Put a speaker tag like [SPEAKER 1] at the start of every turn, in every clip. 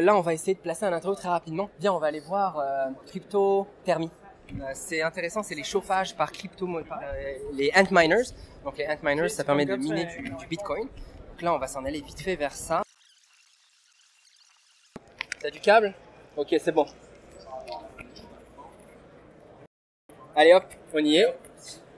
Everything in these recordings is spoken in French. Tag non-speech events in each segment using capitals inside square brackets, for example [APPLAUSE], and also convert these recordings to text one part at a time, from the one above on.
[SPEAKER 1] Là, on va essayer de placer un intro très rapidement. Bien, on va aller voir euh, cryptothermie. Euh, c'est intéressant, c'est les chauffages par crypto, par, euh, les ant miners. Donc les ant miners, ça permet de miner du, du Bitcoin. Donc là, on va s'en aller vite fait vers ça. T'as du câble? Ok, c'est bon. Allez hop, on y est.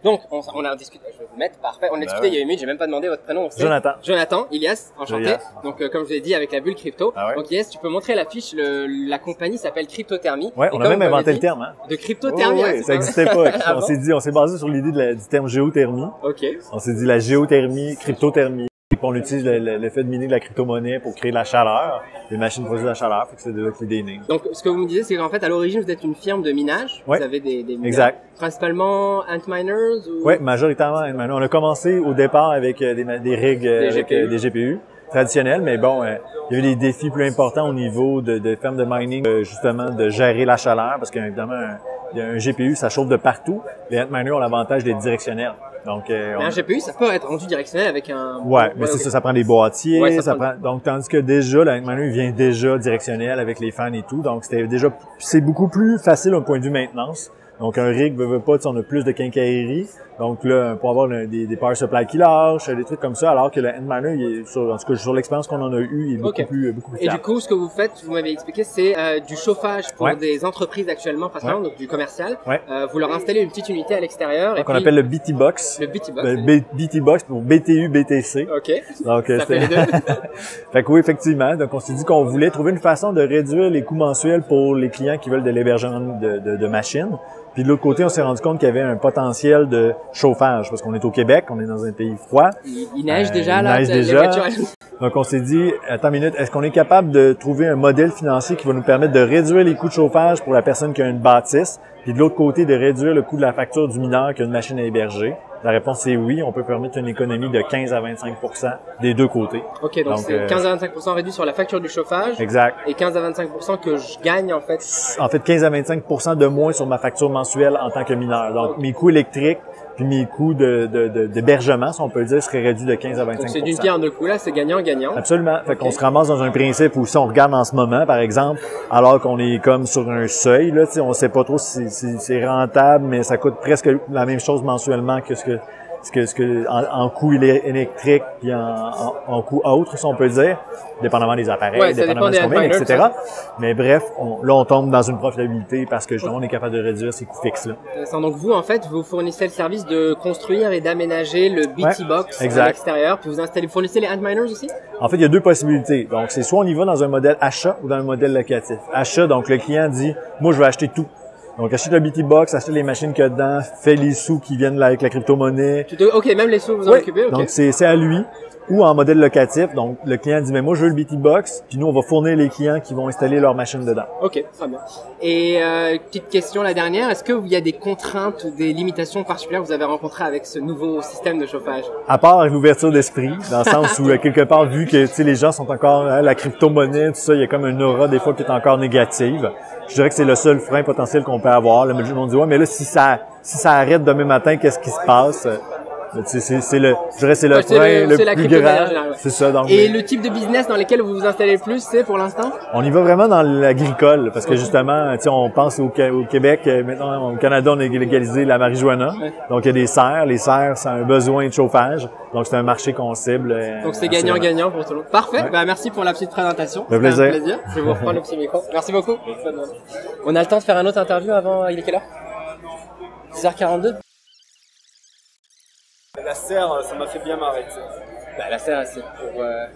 [SPEAKER 1] Donc, on, on a discuté, je vais vous mettre, parfait. On a discuté il y a une minute, j'ai même pas demandé votre prénom.
[SPEAKER 2] Jonathan.
[SPEAKER 1] Jonathan, Ilias, enchanté.
[SPEAKER 2] Ilias.
[SPEAKER 1] Donc, euh, comme je l'ai dit, avec la bulle crypto.
[SPEAKER 2] Ah ouais?
[SPEAKER 1] Donc, Ilias, tu peux montrer l'affiche, la compagnie s'appelle Cryptothermie.
[SPEAKER 2] Ouais, on a même inventé le terme, hein.
[SPEAKER 1] De cryptothermie. Hein,
[SPEAKER 2] ouais,
[SPEAKER 1] c'est
[SPEAKER 2] ça
[SPEAKER 1] pas-
[SPEAKER 2] existait pas. [LAUGHS]
[SPEAKER 1] Ah
[SPEAKER 2] on
[SPEAKER 1] bon
[SPEAKER 2] s'est dit, on s'est basé sur l'idée du terme géothermie.
[SPEAKER 1] Ok.
[SPEAKER 2] On s'est dit la géothermie, cryptothermie. Puis on utilise le, le- de miner de la crypto-monnaie pour créer de la chaleur. Les machines produisent de la chaleur, fait que c'est de là que l'idée est née.
[SPEAKER 1] Donc, ce que vous me disiez, c'est qu'en fait, à l'origine, vous êtes une firme de minage.
[SPEAKER 2] Ouais.
[SPEAKER 1] Vous avez des, des mineurs.
[SPEAKER 2] Exact.
[SPEAKER 1] Principalement Antminers ou...
[SPEAKER 2] Ouais, majoritairement. maintenant. On a commencé au départ avec euh, des, rigs, euh,
[SPEAKER 1] Des
[SPEAKER 2] avec
[SPEAKER 1] GPU.
[SPEAKER 2] euh, des GPU traditionnels, mais bon, euh, il y a eu des défis plus importants au niveau de, de fermes de mining, euh, justement, de gérer la chaleur, parce qu'évidemment, un, il y a un GPU, ça chauffe de partout. Les Antminers ont l'avantage d'être directionnels. Donc, euh,
[SPEAKER 1] Mais un GPU, ça peut être rendu directionnel avec un...
[SPEAKER 2] Ouais, mais c'est ça, ça prend des boîtiers,
[SPEAKER 1] Ouais, ça
[SPEAKER 2] ça,
[SPEAKER 1] prend-
[SPEAKER 2] prend... donc tandis que déjà la Manu vient déjà directionnel avec les fans et tout, donc c'était déjà c'est beaucoup plus facile au point de vue maintenance. Donc un rig veut, veut pas, tu sais, on a plus de quincaillerie, donc là pour avoir des, des power supply qui lâchent, des trucs comme ça, alors que le il est sur, en tout cas sur l'expérience qu'on en a eu, il est beaucoup plus beaucoup plus
[SPEAKER 1] Et du coup, ce que vous faites, vous m'avez expliqué, c'est euh, du chauffage pour
[SPEAKER 2] Ouais.
[SPEAKER 1] des entreprises actuellement, principalement, donc du commercial.
[SPEAKER 2] Ouais.
[SPEAKER 1] Euh, vous leur installez une petite unité à l'extérieur.
[SPEAKER 2] qu'on appelle le BT Box,
[SPEAKER 1] le BT Box.
[SPEAKER 2] le BT Box pour BTU BTC.
[SPEAKER 1] Ok.
[SPEAKER 2] Donc, euh,
[SPEAKER 1] Ça fait les
[SPEAKER 2] c'était-
[SPEAKER 1] deux. [LAUGHS] [LAUGHS]
[SPEAKER 2] fait que oui, effectivement. Donc, on s'est dit qu'on voulait trouver une façon de réduire les coûts mensuels pour les clients qui veulent de l'hébergement de, de, de machines. Puis de l'autre côté, on s'est rendu compte qu'il y avait un potentiel de chauffage parce qu'on est au Québec, on est dans un pays froid.
[SPEAKER 1] Il, il neige
[SPEAKER 2] Euh,
[SPEAKER 1] déjà
[SPEAKER 2] il
[SPEAKER 1] là.
[SPEAKER 2] neige
[SPEAKER 1] les
[SPEAKER 2] déjà. [LAUGHS] Donc, on s'est dit, attends une minute, est-ce qu'on est capable de trouver un modèle financier qui va nous permettre de réduire les coûts de chauffage pour la personne qui a une bâtisse, puis de l'autre côté, de réduire le coût de la facture du mineur qui a une machine à héberger? La réponse est oui, on peut permettre une économie de 15 à 25% des deux côtés.
[SPEAKER 1] Ok, donc c'est
[SPEAKER 2] euh,
[SPEAKER 1] 15 à 25% réduit sur la facture du chauffage.
[SPEAKER 2] Exact.
[SPEAKER 1] Et 15 à 25% que je gagne en fait.
[SPEAKER 2] en fait 15 à 25% de moins sur ma facture mensuelle en tant que mineur. Donc mes coûts électriques puis mes coûts de de- de- d'hébergement, si on peut le dire, seraient réduits de 15 à 25
[SPEAKER 1] Donc c'est d'une pierre en deux coups là, c'est gagnant-gagnant.
[SPEAKER 2] Absolument. Fait qu'on se ramasse dans un principe où si on regarde en ce moment, par exemple, alors qu'on est comme sur un seuil, là, on sait pas trop si, si c'est rentable, mais ça coûte presque la même chose mensuellement que ce que ce que, ce que en, en coût électrique puis en, en, en coût autre, si on peut dire, dépendamment des appareils,
[SPEAKER 1] Ouais,
[SPEAKER 2] dépendamment
[SPEAKER 1] dépend
[SPEAKER 2] de ce qu'on etc. Mais bref, on, là, on tombe dans une profitabilité parce que justement, on est capable de réduire ces coûts fixes là.
[SPEAKER 1] Intéressant. Donc vous en fait, vous fournissez le service de construire et d'aménager le BT Box à l'extérieur, puis vous installez, vous fournissez les Antminers aussi?
[SPEAKER 2] En fait, il y a deux possibilités. Donc, c'est soit on y va dans un modèle achat ou dans un modèle locatif. Achat, donc le client dit, moi, je vais acheter tout. Donc, achète le BT Box, achète les machines qu'il y a dedans, fait les sous qui viennent avec la crypto-monnaie.
[SPEAKER 1] Ok, même les sous vous en
[SPEAKER 2] Oui.
[SPEAKER 1] occupez. ok.
[SPEAKER 2] Donc, c'est c'est à lui. Ou en modèle locatif, donc le client dit, mais moi, je veux le BT Box, puis nous, on va fournir les clients qui vont installer leurs machines dedans.
[SPEAKER 1] Ok, très bien. Et euh, petite question la dernière, est-ce qu'il y a des contraintes ou des limitations particulières que vous avez rencontrées avec ce nouveau système de chauffage?
[SPEAKER 2] À part l'ouverture d'esprit, dans le sens où, [LAUGHS] euh, quelque part, vu que, tu sais, les gens sont encore, hein, la crypto-monnaie, tout ça, il y a comme une aura, des fois, qui est encore négative. Je dirais que c'est le seul frein potentiel qu'on peut avoir. Le monde dit, ouais, mais là, si ça, si ça arrête demain matin, qu'est-ce qui se passe? Tu sais, C'est c'est le, je dirais, c'est le frein
[SPEAKER 1] le-
[SPEAKER 2] plus grand.
[SPEAKER 1] ouais.
[SPEAKER 2] C'est ça, donc.
[SPEAKER 1] Et le type de business dans lequel vous vous installez le plus, c'est pour l'instant?
[SPEAKER 2] On y va vraiment dans l'agricole, parce que justement, tu sais, on pense au, Québec, euh, maintenant au Canada, on a légalisé la marijuana.
[SPEAKER 1] Ouais.
[SPEAKER 2] Donc il y a des serres, les serres, c'est un besoin de chauffage. Donc c'est un marché qu'on cible. euh,
[SPEAKER 1] Donc c'est gagnant-gagnant pour tout le monde. Parfait,
[SPEAKER 2] Ouais.
[SPEAKER 1] bah, merci pour la petite présentation.
[SPEAKER 2] Le
[SPEAKER 1] C'était un
[SPEAKER 2] plaisir.
[SPEAKER 1] plaisir. Je vais vous reprendre le petit micro. Merci beaucoup. On a le temps de faire un autre interview avant, il est quelle heure? 10h42
[SPEAKER 3] La serre, ça m'a fait bien marrer. tu sais.
[SPEAKER 1] Bah là c'est c'est pour... Euh,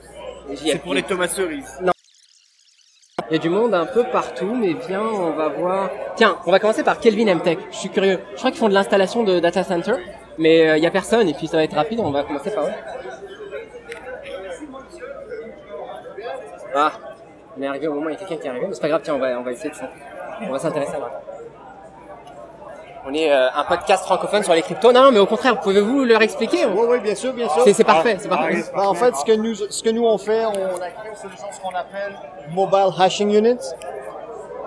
[SPEAKER 1] les
[SPEAKER 3] C'est pour les tomates cerises.
[SPEAKER 1] Il y a du monde un peu partout, mais viens, on va voir. Tiens, on va commencer par Kelvin Mtech. Je suis curieux. Je crois qu'ils font de l'installation de data center, mais euh, il y a personne et puis ça va être rapide. On va commencer par eux. Ah, on est arrivé au moment où il y a quelqu'un qui est arrivé, mais c'est pas grave. Tiens, on va on va essayer de s'en- on va s'intéresser à leur. On est euh, un podcast francophone sur les cryptos. Non, non, mais au contraire, pouvez-vous leur expliquer
[SPEAKER 4] Oui, oui, bien sûr, bien sûr.
[SPEAKER 1] C'est parfait, c'est parfait.
[SPEAKER 4] Ben, en fait, ce que nous, ce que nous on fait, on a créé une solution ce qu'on appelle Mobile Hashing Units.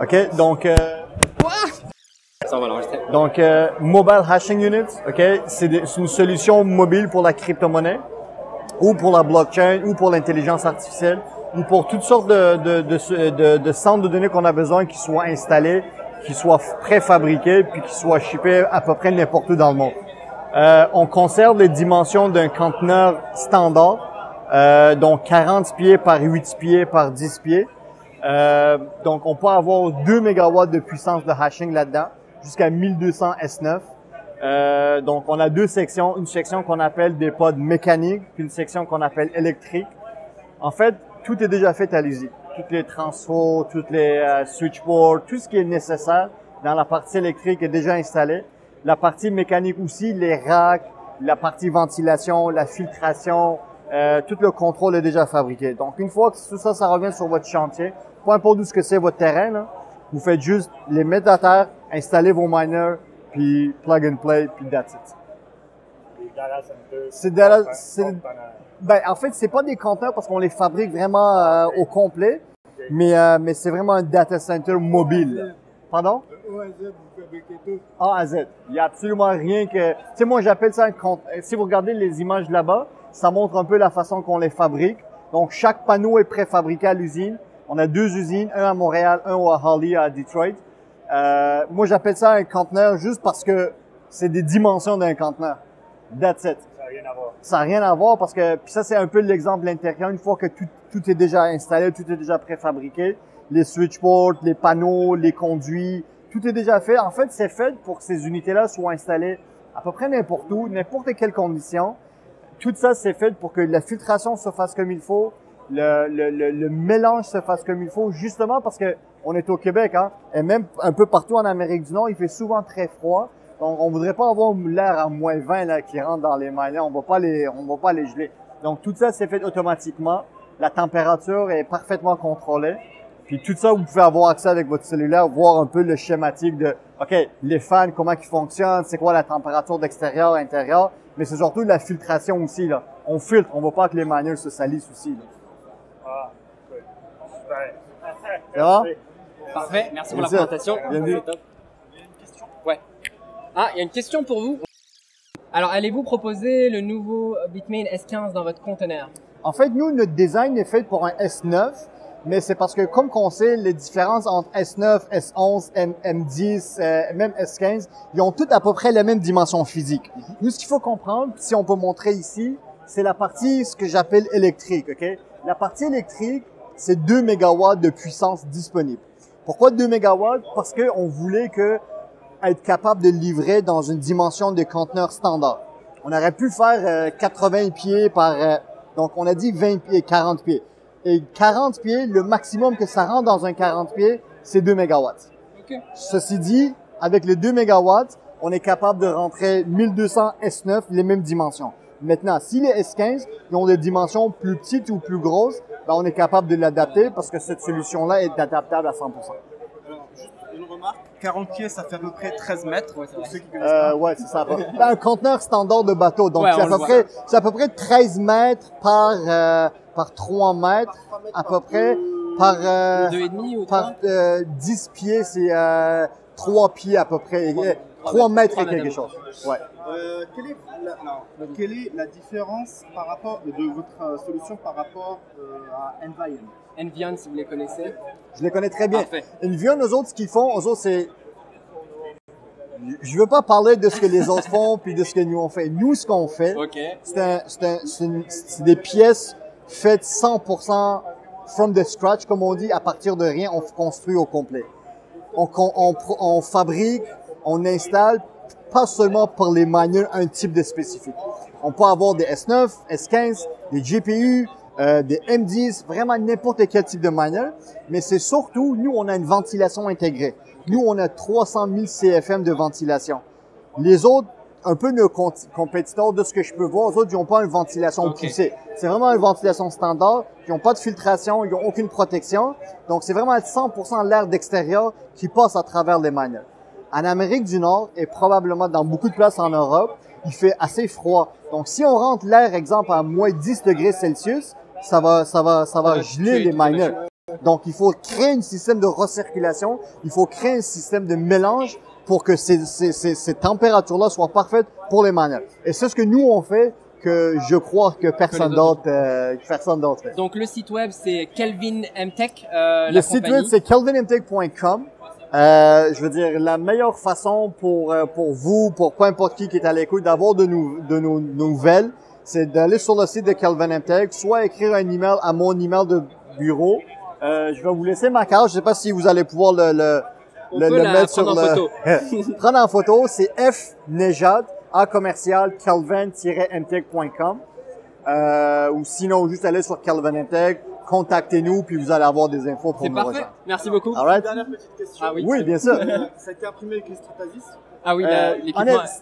[SPEAKER 4] OK, donc euh,
[SPEAKER 1] Ça, on va l'enregistrer.
[SPEAKER 4] donc euh, Mobile Hashing Units, OK, c'est une solution mobile pour la crypto-monnaie ou pour la blockchain ou pour l'intelligence artificielle ou pour toutes sortes de, de, de, de, de centres de données qu'on a besoin qui soient installés, qui soient préfabriqués, puis qui soient shippés à peu près n'importe où dans le monde. Euh, on conserve les dimensions d'un conteneur standard, euh, donc 40 pieds par 8 pieds par 10 pieds. Euh, donc on peut avoir 2 MW de puissance de hashing là-dedans, jusqu'à 1200 S9. Euh, donc on a deux sections, une section qu'on appelle des pods mécaniques, puis une section qu'on appelle électrique. En fait, tout est déjà fait à l'usine. Toutes les transfos, toutes les euh, switchboards, tout ce qui est nécessaire dans la partie électrique est déjà installé. La partie mécanique aussi, les racks, la partie ventilation, la filtration, euh, tout le contrôle est déjà fabriqué. Donc une fois que tout ça, ça revient sur votre chantier, peu importe d'où ce que c'est votre terrain, là, vous faites juste les mettre à terre, installer vos miners, puis plug and play, puis that's it. C'est c'est, ben, en fait, c'est pas des conteneurs parce qu'on les fabrique vraiment euh, au complet, mais, euh, mais c'est vraiment un data center mobile. Pardon? A à Z. Il y a absolument rien que, tu sais, moi, j'appelle ça un conteneur. Si vous regardez les images là-bas, ça montre un peu la façon qu'on les fabrique. Donc, chaque panneau est préfabriqué à l'usine. On a deux usines, un à Montréal, un à Holly, à Detroit. Euh, moi, j'appelle ça un conteneur juste parce que c'est des dimensions d'un conteneur. That's it.
[SPEAKER 5] Rien à voir.
[SPEAKER 4] Ça n'a rien à voir parce que, ça, c'est un peu l'exemple de l'intérieur. Une fois que tout, est déjà installé, tout est déjà préfabriqué, les switchboards, les panneaux, les conduits, tout est déjà fait. En fait, c'est fait pour que ces unités-là soient installées à peu près n'importe où, n'importe quelle condition. Tout ça, c'est fait pour que la filtration se fasse comme il faut, le, le mélange se fasse comme il faut, justement parce que on est au Québec, hein, et même un peu partout en Amérique du Nord, il fait souvent très froid. Donc, on voudrait pas avoir l'air à moins 20 là, qui rentre dans les mains. on va pas les, on va pas les geler. Donc, tout ça, c'est fait automatiquement. La température est parfaitement contrôlée. Puis tout ça, vous pouvez avoir accès avec votre cellulaire, voir un peu le schématique de, OK, les fans, comment ils fonctionnent, c'est quoi la température d'extérieur, intérieur, mais c'est surtout la filtration aussi, là. On filtre, on veut pas que les manuels se salissent aussi, là.
[SPEAKER 5] Ah. Super.
[SPEAKER 4] C'est bon?
[SPEAKER 1] Parfait, merci pour la présentation.
[SPEAKER 4] Bien vu.
[SPEAKER 1] C'est top. Ouais. Ah, il y a une question pour vous. Alors, allez-vous proposer le nouveau Bitmain S15 dans votre conteneur?
[SPEAKER 4] En fait, nous, notre design est fait pour un S9, mais c'est parce que, comme qu'on sait, les différences entre S9, S11, M, M10, euh, même S15, ils ont toutes à peu près la même dimension physique. Nous, ce qu'il faut comprendre, si on peut montrer ici, c'est la partie, ce que j'appelle électrique, OK? La partie électrique, c'est 2 MW de puissance disponible. Pourquoi 2 MW? Parce qu'on voulait que être capable de livrer dans une dimension de conteneur standard. On aurait pu faire euh, 80 pieds par... euh, donc, on a dit 20 pieds, 40 pieds. Et 40 pieds, le maximum que ça rentre dans un 40 pieds, c'est 2 MW.
[SPEAKER 1] Ok.
[SPEAKER 4] Ceci dit, avec les 2 MW, on est capable de rentrer 1200 S9, les mêmes dimensions. Maintenant, si les S15 ils ont des dimensions plus petites ou plus grosses, ben on est capable de l'adapter parce que cette solution-là est adaptable à 100%.
[SPEAKER 3] Alors, juste une remarque. 40 pieds, ça fait à peu près 13 mètres.
[SPEAKER 1] Ouais, c'est
[SPEAKER 3] pour
[SPEAKER 1] vrai.
[SPEAKER 3] ceux qui connaissent
[SPEAKER 4] Euh, ouais, c'est ça. Ben, un conteneur standard de bateau. Donc,
[SPEAKER 1] Ouais,
[SPEAKER 4] c'est à peu près, c'est à peu près 13 mètres par, euh, par 3 mètres, à peu près, par, euh,
[SPEAKER 1] Deux et demi ou
[SPEAKER 4] par,
[SPEAKER 1] trois?
[SPEAKER 4] euh, 10 pieds, c'est, euh, 3 pieds à peu près.
[SPEAKER 1] Trois
[SPEAKER 4] Euh,
[SPEAKER 1] mètres.
[SPEAKER 4] 3 mètres et quelque chose. Ouais.
[SPEAKER 3] Euh, quelle, est la, non, quelle est la différence par rapport de votre euh, solution par rapport euh, à Envion?
[SPEAKER 1] Envion, si vous les connaissez.
[SPEAKER 4] Je les connais très bien.
[SPEAKER 1] Parfait.
[SPEAKER 4] Envion, nous autres, ce qu'ils font, eux autres, c'est, je veux pas parler de ce que les autres font puis de ce que nous on fait. Nous, ce qu'on fait, c'est des pièces faites 100% from the scratch, comme on dit, à partir de rien, on construit au complet. On, on, on, pro- on fabrique, on installe, pas seulement pour les miners, un type de spécifique. On peut avoir des S9, S15, des GPU, euh, des M10, vraiment n'importe quel type de miner, mais c'est surtout, nous, on a une ventilation intégrée. Nous, on a 300 000 CFM de ventilation. Les autres, un peu nos com- compétiteurs, de ce que je peux voir, les autres, ils n'ont pas une ventilation poussée. C'est vraiment une ventilation standard. Ils n'ont pas de filtration, ils n'ont aucune protection. Donc, c'est vraiment 100% l'air d'extérieur qui passe à travers les miners. En Amérique du Nord et probablement dans beaucoup de places en Europe, il fait assez froid. Donc, si on rentre l'air, exemple, à moins 10 degrés Celsius, ça va, ça va, ça va geler les miners. Donc, il faut créer un système de recirculation, il faut créer un système de mélange pour que ces, ces, ces, ces températures-là soient parfaites pour les miners. Et c'est ce que nous, on fait que je crois que personne d'autre, euh, que personne d'autre fait.
[SPEAKER 1] Donc le site web c'est Kelvin Mtech. Euh,
[SPEAKER 4] Le
[SPEAKER 1] la
[SPEAKER 4] site
[SPEAKER 1] compagnie.
[SPEAKER 4] web, c'est kelvinintech.com. Euh, je veux dire, la meilleure façon pour euh, pour vous, pour peu importe qui qui est à l'écoute, d'avoir de, nou- de nos nouvelles, c'est d'aller sur le site de Kelvin Intech, soit écrire un email à mon email de bureau. Euh, je vais vous laisser ma carte. Je sais pas si vous allez pouvoir le le, le, mettre sur
[SPEAKER 1] prendre en
[SPEAKER 4] le
[SPEAKER 1] photo. [LAUGHS]
[SPEAKER 4] prendre en photo. C'est F Nejad à commercial kelvin-mtech.com. Euh, ou sinon juste aller sur Kelvin Intech, contactez-nous puis vous allez avoir des infos pour
[SPEAKER 1] C'est
[SPEAKER 4] nous
[SPEAKER 1] parfait.
[SPEAKER 4] rejoindre.
[SPEAKER 1] Merci beaucoup.
[SPEAKER 4] All right?
[SPEAKER 3] Dernière petite question.
[SPEAKER 1] Ah oui.
[SPEAKER 4] Oui, bien sûr.
[SPEAKER 3] Euh, ça a été imprimé avec les Stratasys?
[SPEAKER 1] Ah oui,
[SPEAKER 4] Euh,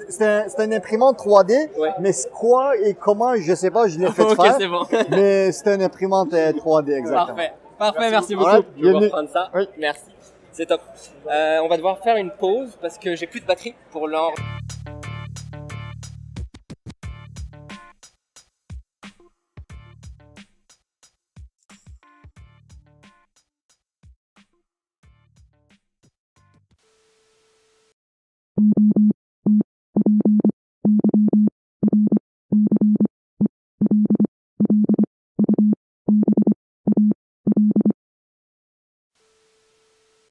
[SPEAKER 4] c'est- un, imprimante 3D,
[SPEAKER 1] Ouais.
[SPEAKER 4] mais c'est quoi et comment, je sais pas, je l'ai fait [LAUGHS]
[SPEAKER 1] ok,
[SPEAKER 4] faire,
[SPEAKER 1] bon. [LAUGHS]
[SPEAKER 4] mais c'est une imprimante euh, 3D exactement.
[SPEAKER 1] Parfait. Parfait, merci, beaucoup.
[SPEAKER 4] Alright,
[SPEAKER 1] Je vais reprendre ça.
[SPEAKER 4] Oui.
[SPEAKER 1] Merci. C'est top. Euh, on va devoir faire une pause parce que j'ai plus de batterie pour l'or.